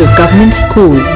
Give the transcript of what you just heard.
of Government School.